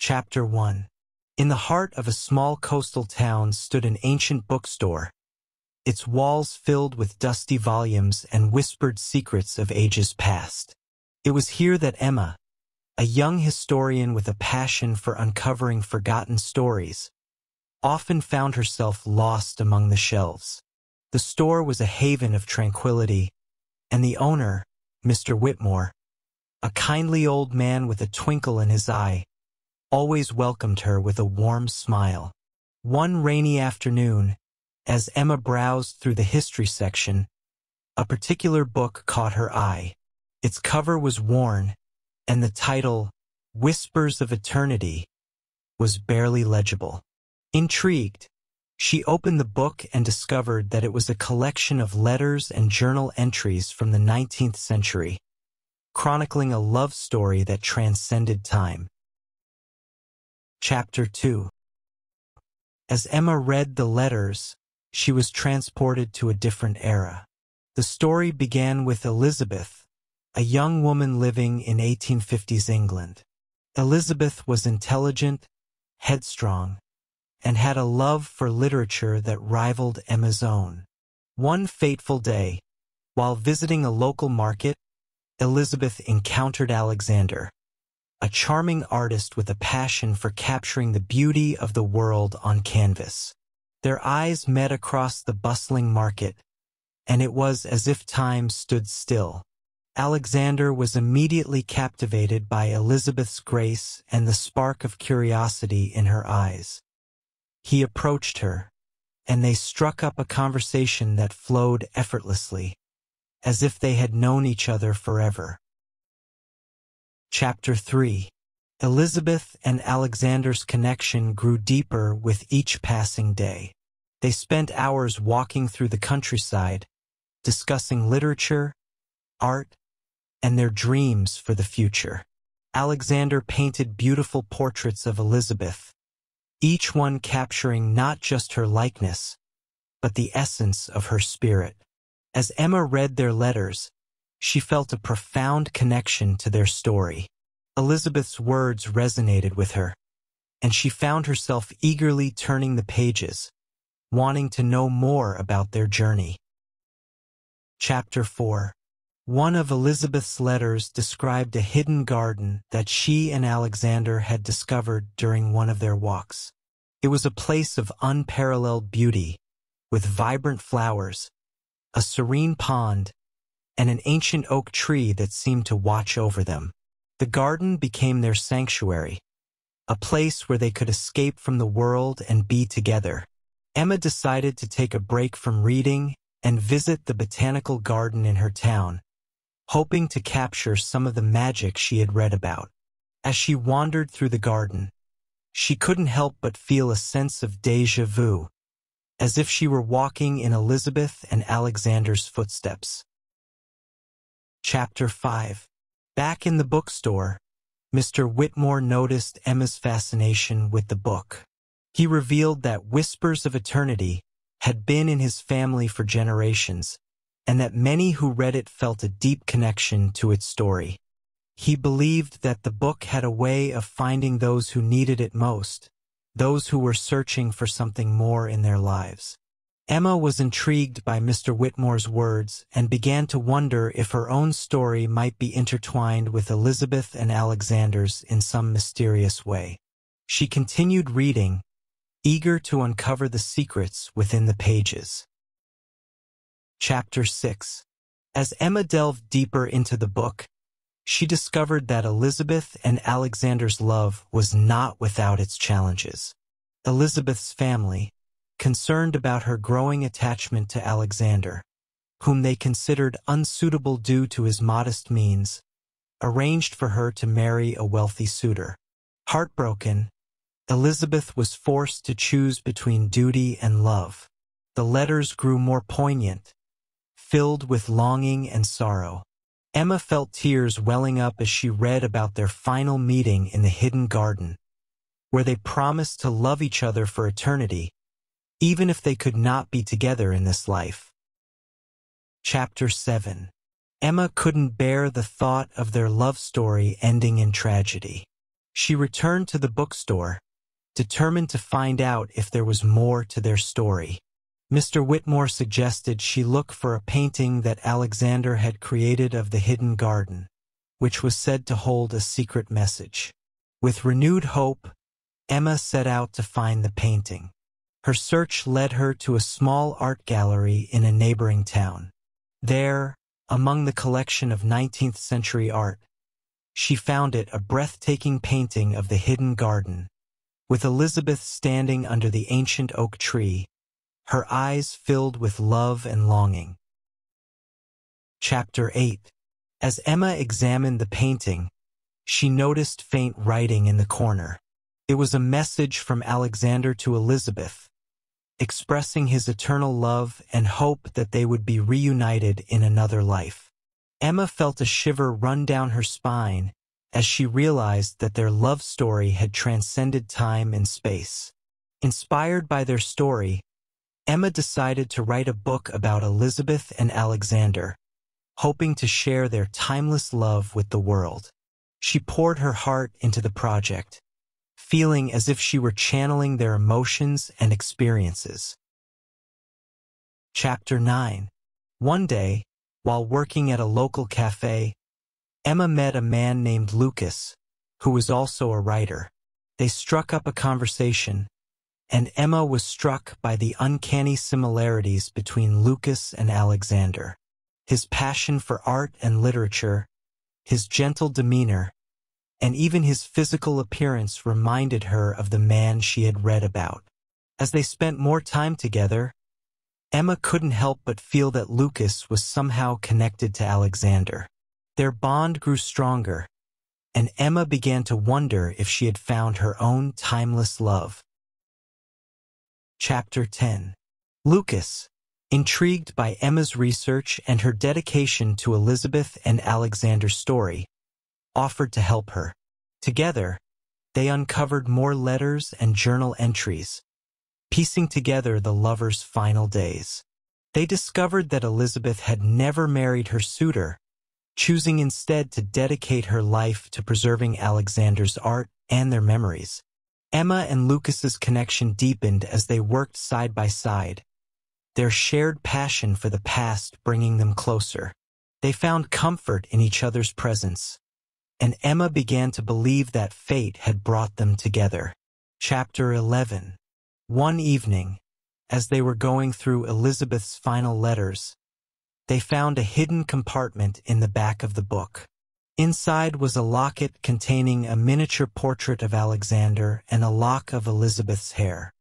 Chapter 1 In the heart of a small coastal town stood an ancient bookstore, its walls filled with dusty volumes and whispered secrets of ages past. It was here that Emma, a young historian with a passion for uncovering forgotten stories, often found herself lost among the shelves. The store was a haven of tranquility, and the owner, Mr. Whitmore, a kindly old man with a twinkle in his eye, always welcomed her with a warm smile. One rainy afternoon, as Emma browsed through the history section, a particular book caught her eye. Its cover was worn, and the title, Whispers of Eternity, was barely legible. Intrigued, she opened the book and discovered that it was a collection of letters and journal entries from the 19th century, chronicling a love story that transcended time. Chapter 2 As Emma read the letters, she was transported to a different era. The story began with Elizabeth, a young woman living in 1850s England. Elizabeth was intelligent, headstrong, and had a love for literature that rivaled Emma's own. One fateful day, while visiting a local market, Elizabeth encountered Alexander, a charming artist with a passion for capturing the beauty of the world on canvas. Their eyes met across the bustling market, and it was as if time stood still. Alexander was immediately captivated by Elizabeth's grace and the spark of curiosity in her eyes. He approached her, and they struck up a conversation that flowed effortlessly, as if they had known each other forever. Chapter 3 Elizabeth and Alexander's connection grew deeper with each passing day. They spent hours walking through the countryside, discussing literature, art, and their dreams for the future. Alexander painted beautiful portraits of Elizabeth, each one capturing not just her likeness, but the essence of her spirit. As Emma read their letters, she felt a profound connection to their story. Elizabeth's words resonated with her, and she found herself eagerly turning the pages, wanting to know more about their journey. Chapter 4 One of Elizabeth's letters described a hidden garden that she and Alexander had discovered during one of their walks. It was a place of unparalleled beauty, with vibrant flowers, a serene pond, and an ancient oak tree that seemed to watch over them. The garden became their sanctuary, a place where they could escape from the world and be together. Emma decided to take a break from reading and visit the botanical garden in her town, hoping to capture some of the magic she had read about. As she wandered through the garden, she couldn't help but feel a sense of deja vu, as if she were walking in Elizabeth and Alexander's footsteps. Chapter 5 Back in the bookstore, Mr. Whitmore noticed Emma's fascination with the book. He revealed that Whispers of Eternity had been in his family for generations, and that many who read it felt a deep connection to its story. He believed that the book had a way of finding those who needed it most, those who were searching for something more in their lives. Emma was intrigued by Mr. Whitmore's words and began to wonder if her own story might be intertwined with Elizabeth and Alexander's in some mysterious way. She continued reading, eager to uncover the secrets within the pages. Chapter 6 As Emma delved deeper into the book, she discovered that Elizabeth and Alexander's love was not without its challenges. Elizabeth's family, concerned about her growing attachment to Alexander, whom they considered unsuitable due to his modest means, arranged for her to marry a wealthy suitor. Heartbroken, Elizabeth was forced to choose between duty and love. The letters grew more poignant, filled with longing and sorrow. Emma felt tears welling up as she read about their final meeting in the hidden garden, where they promised to love each other for eternity even if they could not be together in this life. Chapter 7 Emma couldn't bear the thought of their love story ending in tragedy. She returned to the bookstore, determined to find out if there was more to their story. Mr. Whitmore suggested she look for a painting that Alexander had created of the hidden garden, which was said to hold a secret message. With renewed hope, Emma set out to find the painting. Her search led her to a small art gallery in a neighboring town. There, among the collection of 19th century art, she found it a breathtaking painting of the hidden garden, with Elizabeth standing under the ancient oak tree, her eyes filled with love and longing. Chapter 8 As Emma examined the painting, she noticed faint writing in the corner. It was a message from Alexander to Elizabeth, expressing his eternal love and hope that they would be reunited in another life. Emma felt a shiver run down her spine as she realized that their love story had transcended time and space. Inspired by their story, Emma decided to write a book about Elizabeth and Alexander, hoping to share their timeless love with the world. She poured her heart into the project, feeling as if she were channeling their emotions and experiences. Chapter 9 One day, while working at a local cafe, Emma met a man named Lucas, who was also a writer. They struck up a conversation, and Emma was struck by the uncanny similarities between Lucas and Alexander. His passion for art and literature, his gentle demeanor, and even his physical appearance reminded her of the man she had read about. As they spent more time together, Emma couldn't help but feel that Lucas was somehow connected to Alexander. Their bond grew stronger, and Emma began to wonder if she had found her own timeless love. Chapter 10 Lucas, intrigued by Emma's research and her dedication to Elizabeth and Alexander's story, offered to help her. Together, they uncovered more letters and journal entries, piecing together the lovers' final days. They discovered that Elizabeth had never married her suitor, choosing instead to dedicate her life to preserving Alexander's art and their memories. Emma and Lucas's connection deepened as they worked side by side, their shared passion for the past bringing them closer. They found comfort in each other's presence, and Emma began to believe that fate had brought them together. Chapter 11 One evening, as they were going through Elizabeth's final letters, they found a hidden compartment in the back of the book. Inside was a locket containing a miniature portrait of Alexander and a lock of Elizabeth's hair.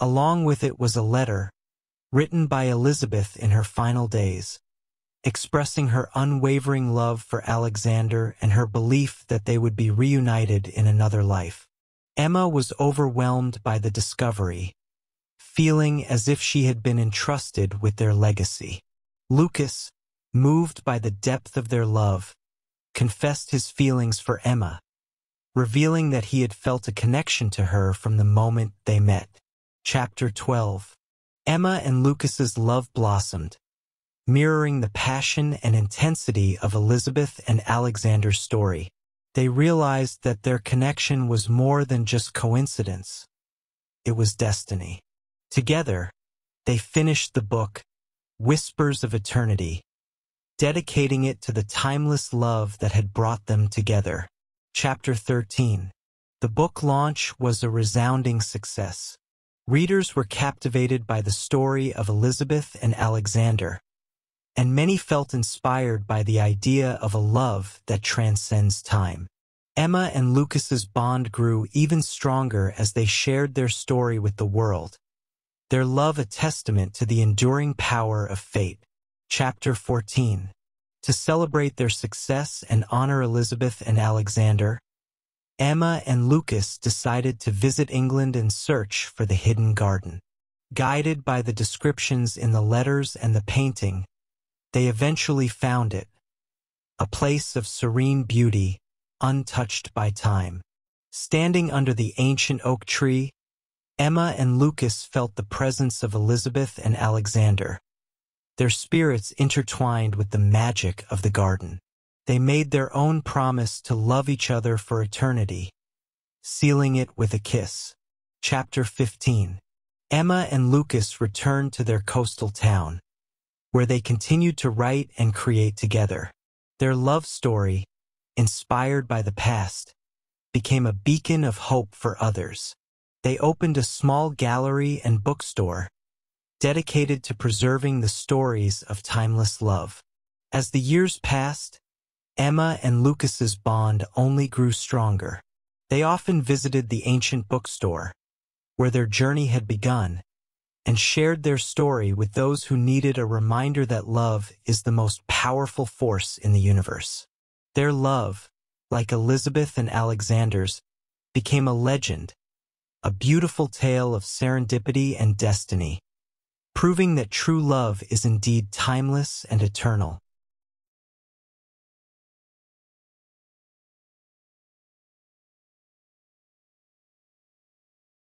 Along with it was a letter, written by Elizabeth in her final days, expressing her unwavering love for Alexander and her belief that they would be reunited in another life. Emma was overwhelmed by the discovery, feeling as if she had been entrusted with their legacy. Lucas, moved by the depth of their love, confessed his feelings for Emma, revealing that he had felt a connection to her from the moment they met. Chapter 12 Emma and Lucas's love blossomed, mirroring the passion and intensity of Elizabeth and Alexander's story. They realized that their connection was more than just coincidence. It was destiny. Together, they finished the book, Whispers of Eternity, dedicating it to the timeless love that had brought them together. Chapter 13 The book launch was a resounding success. Readers were captivated by the story of Elizabeth and Alexander, and many felt inspired by the idea of a love that transcends time. Emma and Lucas's bond grew even stronger as they shared their story with the world, their love a testament to the enduring power of fate. Chapter 14 To celebrate their success and honor Elizabeth and Alexander, Emma and Lucas decided to visit England and search for the hidden garden. Guided by the descriptions in the letters and the painting, they eventually found it, a place of serene beauty, untouched by time. Standing under the ancient oak tree, Emma and Lucas felt the presence of Elizabeth and Alexander, their spirits intertwined with the magic of the garden. They made their own promise to love each other for eternity, sealing it with a kiss. Chapter 15 Emma and Lucas returned to their coastal town, where they continued to write and create together. Their love story, inspired by the past, became a beacon of hope for others. They opened a small gallery and bookstore dedicated to preserving the stories of timeless love. As the years passed, Emma and Lucas's bond only grew stronger. They often visited the ancient bookstore, where their journey had begun, and shared their story with those who needed a reminder that love is the most powerful force in the universe. Their love, like Elizabeth and Alexander's, became a legend, a beautiful tale of serendipity and destiny, proving that true love is indeed timeless and eternal.